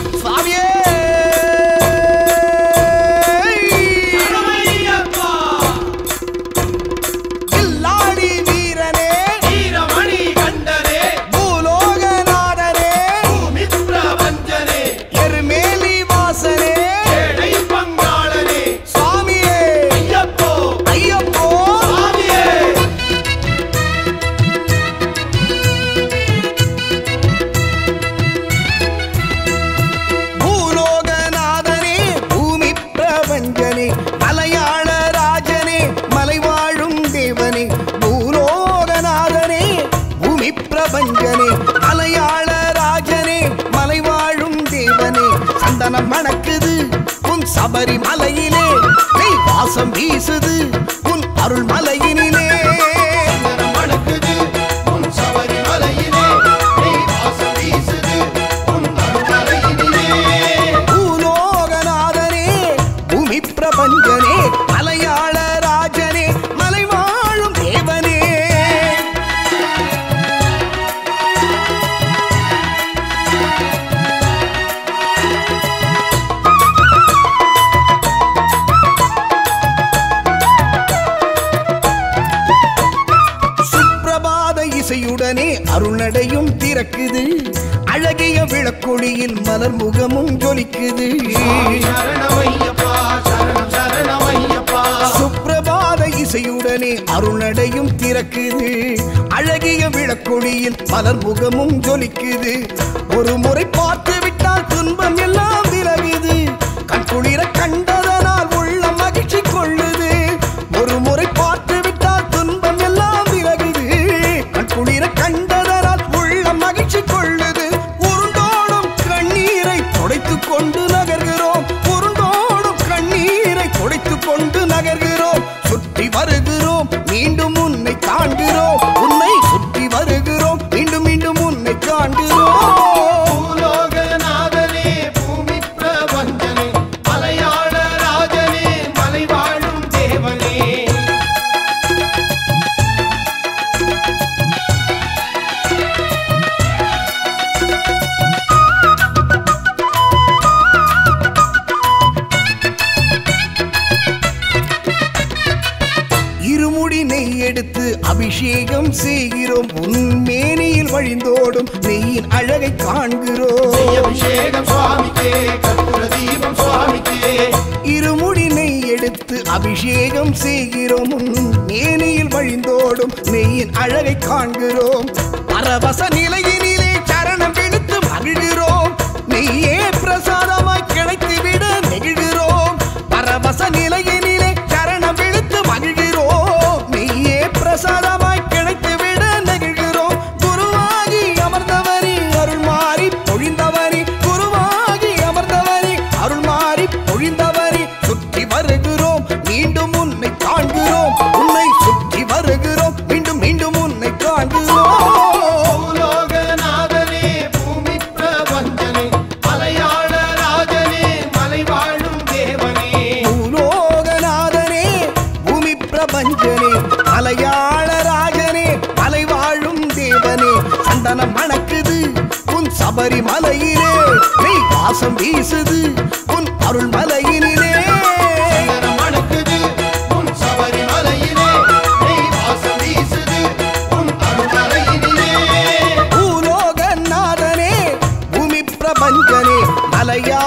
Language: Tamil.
Fabian! சந்தனம் மணக்குது. உன் சபரிமலையிலே வாசம் வீசுது. உன் அருள்மலையினே குறுநடையும் திறக்குது. அழகிய விளக்கொழியில் மலர் முகமும் ஜொலிக்குது. சுப்பிரபாத இசையுடனே அருணடையும் திறக்குது. அழகிய விளக்கொழியில் மலர் முகமும் ஜொலிக்குது. ஒரு முறை பார்த்து விட்டால் துன்பம் எல்லாம் விலகுது. வீசுகிறோம் உன் மேனியில் வழிந்தோடும் நெய்யின் அழகை காண்கிறோம். இருமுடி நெய் எடுத்து அபிஷேகம் செய்கிறோம். உன் மேனியில் வழிந்தோடும் நெய்யின் அழகை காண்கிறோம். பரவச நிலையினிலே சரணம் எடுத்து மகிழ்கிறோம். நெய்யே பிரசாதமாய் கிடைத்துவிட நெகிழ்கிறோம். பரவச நிலையில் ராஜனே மலையாள ராஜனே மலை வாழும் தேவனே சந்தனம் மணக்குது உன் சபரிமலையிலே மெய் வாசம் வீசுது உன் அருள் மலையினிலே மலையா